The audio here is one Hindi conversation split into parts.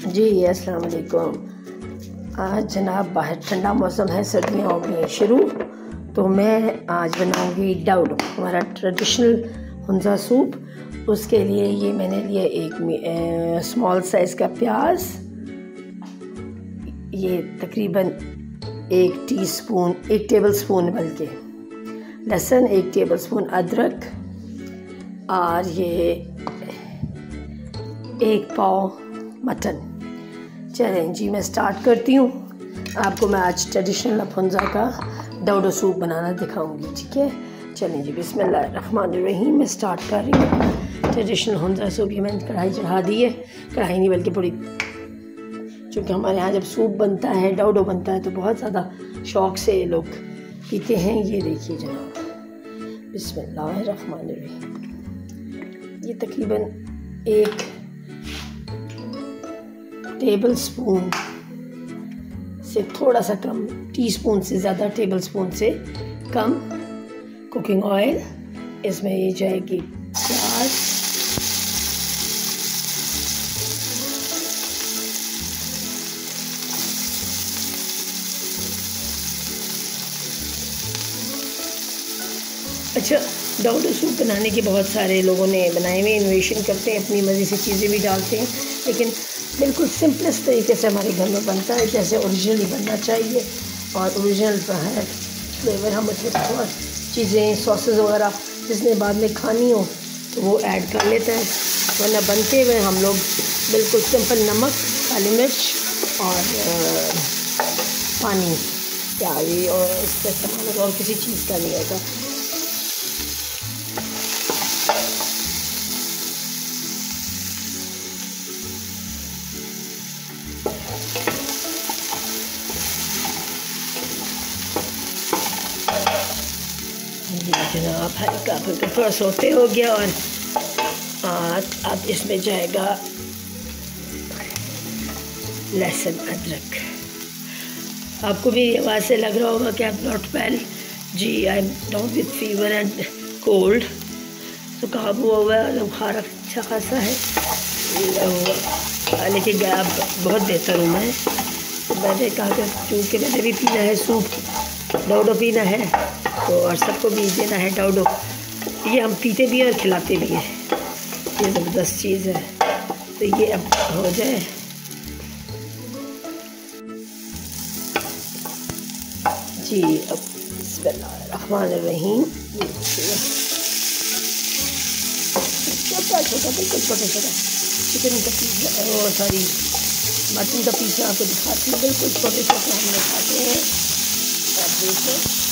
जी अस्सलाम वालेकुम आज जनाब बाहर ठंडा मौसम है, सर्दियाँ हो गई हैं शुरू तो मैं आज बनाऊँगी डाउड, हमारा ट्रेडिशनल हंजा सूप। उसके लिए ये मैंने लिया एक स्मॉल साइज़ का प्याज। ये तकरीबन एक टीस्पून एक टेबल स्पून बल्कि। लहसुन, एक टेबल स्पून अदरक। और ये एक पाव मटन। चलें जी, मैं स्टार्ट करती हूँ। आपको मैं आज ट्रेडिशनल अफंजा का डोडो सूप बनाना दिखाऊँगी, ठीक है? चलें जी बिस्मिल्लाहिर्रहमानिर्रहीम मैं स्टार्ट कर रही हूँ। ट्रेडिशनल हंजा सूप ये मैंने कढ़ाई चढ़ा दी है। कढ़ाई नहीं, बल्कि पूरी चूँकि हमारे यहाँ जब सूप बनता है डोडो बनता है तो बहुत ज़्यादा शौक से ये लोग पीते हैं। ये देखिए जनाब बिस्मिल्लाहिर्रहमानिर्रहीम ये तकरीबन एक टेबल स्पून से थोड़ा सा कम टीस्पून से ज़्यादा टेबल स्पून से कम कुकिंग ऑयल इसमें ये जाएगी प्याज अच्छा डाउडो सूप बनाने के बहुत सारे लोगों ने बनाए हुए इन्वेशन करते हैं, अपनी मज़े से चीज़ें भी डालते हैं, लेकिन बिल्कुल सिंपलेस्ट तरीके से हमारे घर में बनता है, जैसे ओरिजिनली बनना चाहिए और ओरिजिनल जो है फ्लेवर हम उसमें थोड़ा चीज़ें सॉसेज वगैरह जिसने बाद में खानी हो तो वो ऐड कर लेते हैं। वरना बनते हुए हम लोग बिल्कुल सिंपल नमक, काली मिर्च और पानी, प्याज और इसका इस्तेमाल और किसी चीज़ का नहीं होता। जनाब हल्का फुल्का थोड़ा सोते हो गया और अब इसमें जाएगा लहसुन अदरक आपको भी आवाज़ से लग रहा होगा कि आप not well ji I am not with fever and cold तो काबू हुआ है और बुखार अच्छा खासा है लेकिन अब बहुत बेहतर हूँ मैं तो मैंने कहा कि चूँकि मैंने भी पीना है सूप डोडो पीना है तो और सबको भी देना है डाउडो। ये हम पीते भी हैं और खिलाते भी हैं। ये ज़बरदस्त चीज़ है। तो ये अब हो जाए। जी, अब रहमान रहीम छोटा छोटा बिल्कुल छोटा छोटा चिकन का पीस और सॉरी मटन का पीस आपको दिखाती हूँ। बिल्कुल छोटे छोटे हम लोग खाते हैं। देखो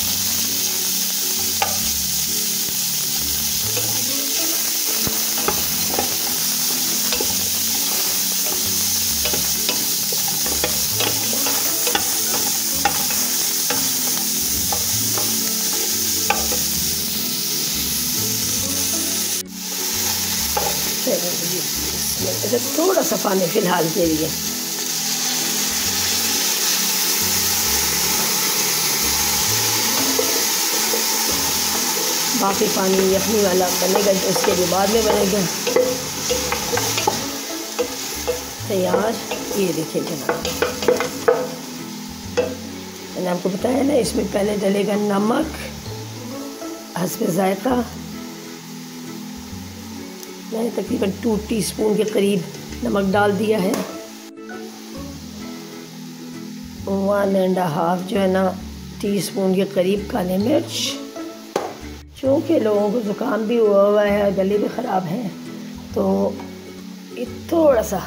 इसे थोड़ा सा पानी फ़िलहाल के लिए। बाकी पानी यखनी वाला बनेगा तो उसके लिए बाद में बनेगा। तैयार, ये देखिए जनाब। मैंने आपको बताया ना, इसमें पहले डलेगा नमक हंसब ज़ायक़ा मैंने तकरीबन टू टीस्पून के करीब नमक डाल दिया है। वन एंड हाफ़ जो है ना टीस्पून के करीब काली मिर्च। चूँकि लोगों को ज़ुकाम भी हुआ हुआ है गले भी ख़राब है तो थोड़ा सा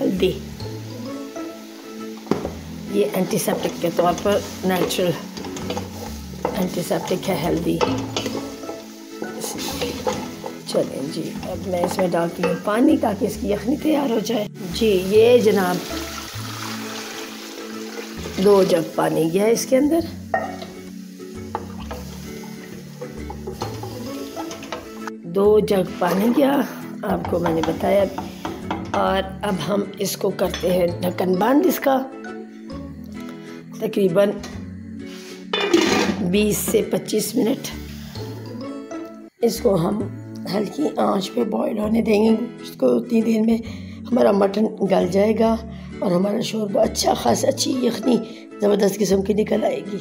हल्दी ये एंटीसेप्टिक के तौर पर नेचुरल एंटीसेप्टिक है हेल्दी चलें। जी, अब मैं इसमें डालती हूँ पानी ताकि इसकी यखनी तैयार हो जाए। जी, ये जनाब, दो जग पानी गया इसके अंदर। दो जग पानी गया, आपको मैंने बताया। और अब हम इसको करते हैं ढक्कन बंद इसका। तकरीबन 20 से 25 मिनट। इसको हम हल्की आँच पे बॉईल होने देंगे। उसको उतनी देर में हमारा मटन गल जाएगा और हमारा शोरबा अच्छा खास अच्छी यखनी ज़बरदस्त किस्म की निकल आएगी।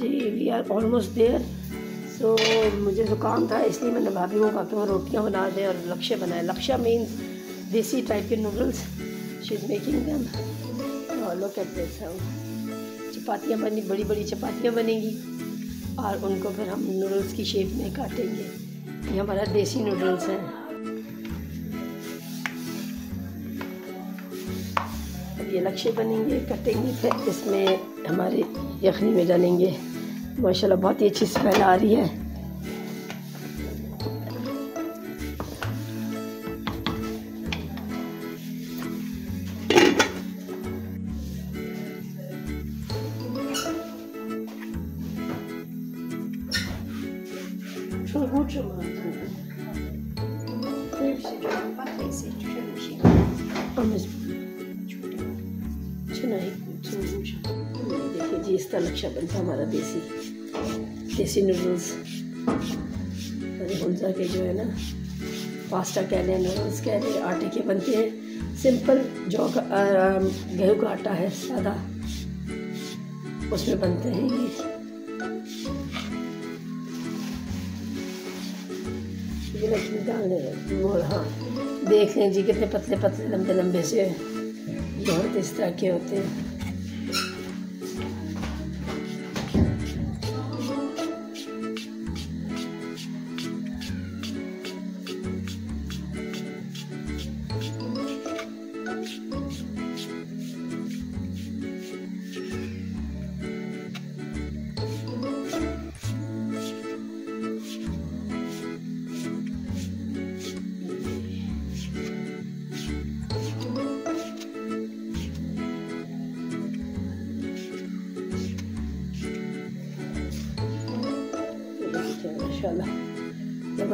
जी we are almost there so मुझे तो काम था, इसलिए मैंने भाभी को कहा कि वो रोटियाँ बना दें और लक्ष्य बनाए। लक्ष्य मीन्स देसी टाइप के noodles she is making them हैं चपातियाँ बनी बड़ी बड़ी चपातियाँ बनेंगी और उनको फिर हम नूडल्स की शेप में काटेंगे। ये हमारा देसी नूडल्स है। अब ये लक्ष्य बनेंगे, कटेंगे, फिर इसमें हमारे यखनी में डालेंगे। माशाल्लाह, बहुत ही अच्छी स्मेल आ रही है। इसका नक्शा बनता हमारा देसी देसी नूडल्स अरे हुंजा के जो है ना पास्ता कह लें नूडल्स कह लें आटे के बनते हैं सिंपल जो गेहूँ का आटा है सादा उसमें बनते हैं ये डालने हाँ देख लें जी कितने पतले पतले लंबे लंबे से बहुत इस तरह के होते हैं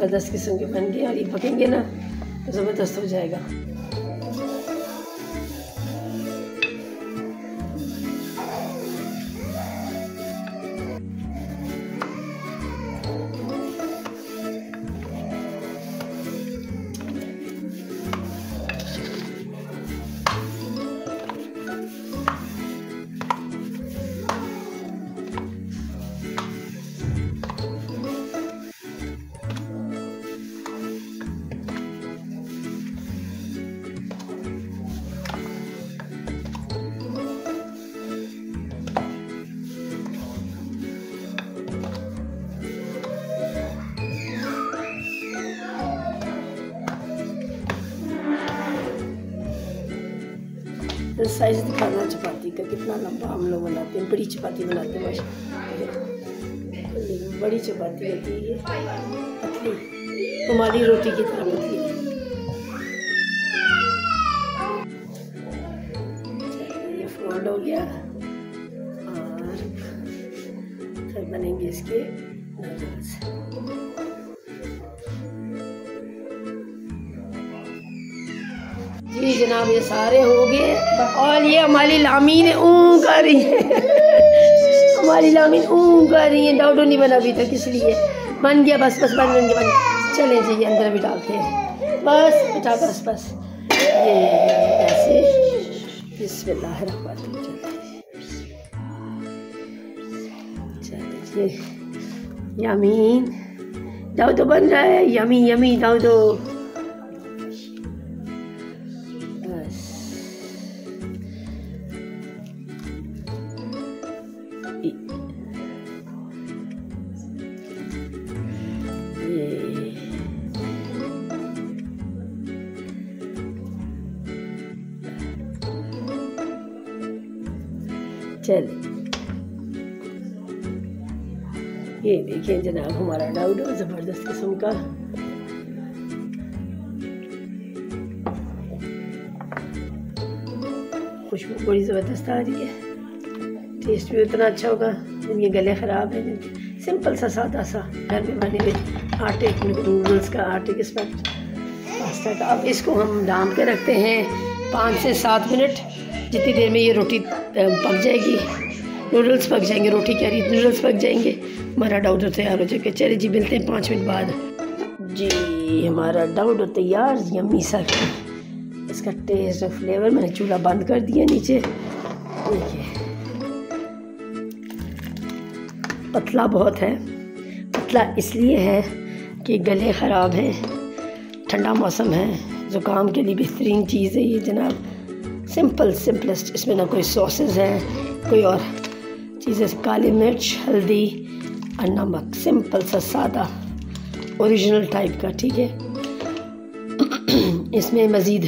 ज़बरदस्त किस्म के बन गए और ये पकेंगे ना तो ज़बरदस्त हो जाएगा। साइज़ दिखाना चपाती का कितना लंबा हम लोग बनाते हैं, बड़ी चपाती बनाते हैं बड़ी चपाती होती है पतली रोटी की तरह पतली। फोल्ड हो गया। और फिर बनेंगे इसके जनाब, ये सारे हो गए। और ये हमारी लामीन ऊँ कर रही है। हमारी लामीन ऊँ कर रही है। डाउटो नहीं बना अभी तक, इसलिए। बन गया, बस बस, बन गया बन। चले जी अंदर भी डालते हैं। बस बेटा बस बस। ये, ऐसे। यमीन। दाऊ तो बन रहा है। यमी यमी दाऊ तो ये देखिए जनाब हमारा डाउडो ज़बरदस्त किस्म का खुशबू बड़ी ज़बरदस्त आ रही है टेस्ट भी उतना अच्छा होगा जिनके गले ख़राब हैं जिनके सिंपल सा सादा सा। घर में बने हुए आटे नूडल्स का आटे के साथ पास्ता का अब इसको हम डाम के रखते हैं पाँच से। सात मिनट जितनी देर में ये रोटी पक जाएगी नूडल्स पक जाएँगे, रोटी रही नूडल्स पक जाएँगे। हमारा डाउडो तैयार हो जाएगा चले जी, मिलते हैं पाँच मिनट बाद। जी, हमारा डाउडो तैयार यम्मी सा। इसका टेस्ट और फ्लेवर मैंने चूल्हा बंद कर दिया नीचे। देखिए। पतला बहुत है। पतला इसलिए है कि गले ख़राब हैं, ठंडा मौसम है। ज़ुकाम के लिए बेहतरीन चीज़ है ये जनाब। सिंपल सिंपलेस्ट इसमें ना कोई सॉसेस है, कोई और चीज़ें काली मिर्च, हल्दी और नमक। सिंपल सा सादा ओरिजिनल टाइप का, ठीक है? इसमें मज़ीद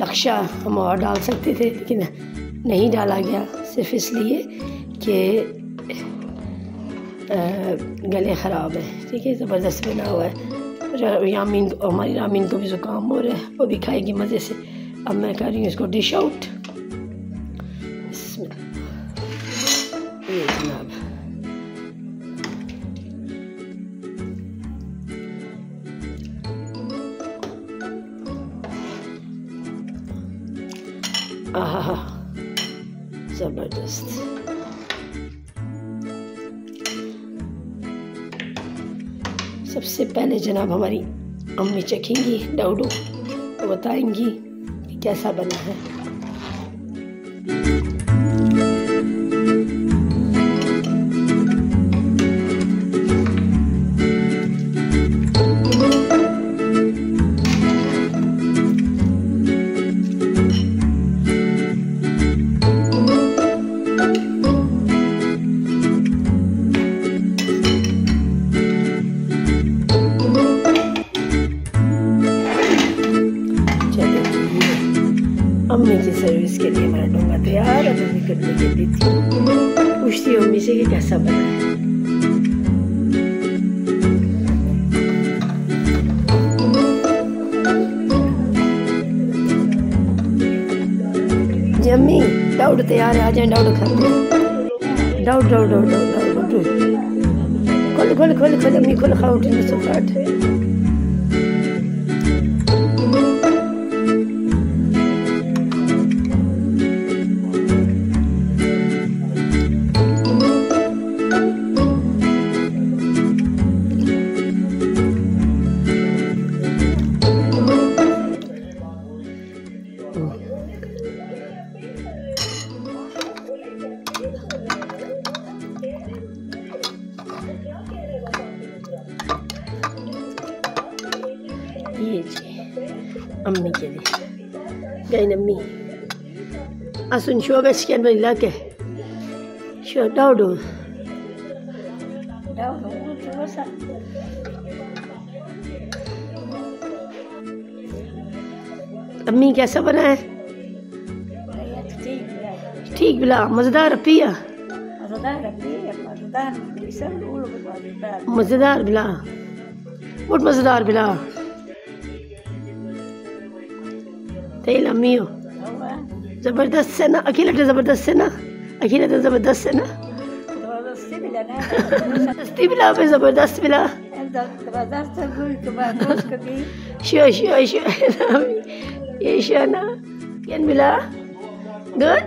लक्षा हम और डाल सकते थे, लेकिन नहीं डाला गया। सिर्फ़ इसलिए कि गले ख़राब है, ठीक है? ज़बरदस्त बना हुआ है। यामीन हमारी रामीन को भी ज़ुकाम हो रहा है, वो भी खाएगी मज़े से। अब मैं कर रही हूँ इसको डिश आउट सबसे पहले जनाब हमारी अम्मी चखेंगी डाउडो तो बताएँगी कि कैसा बना है। डाउड तैयार है आ जाए डाउट खाते हैं। Doubt doubt doubt doubt doubt खोल खोल खोल खोल, अम्मी, खोल, खाओ, उठी सुफाट अंदर लाके शो डाउडो अम्मी कैसा बना है ठीक बिला मज़ेदार पिया मज़ेदार बिला बहुत मज़ेदार बिला तेल अम्मी हो ज़बरदस्त है ना, अकेला तो ज़बरदस्त है ना, अकेला तो ज़बरदस्त है ना। ज़बरदस्ती मिला पे ज़बरदस्त मिला। श्योर श्योर श्योर ये श्योर ना मिला। गुड?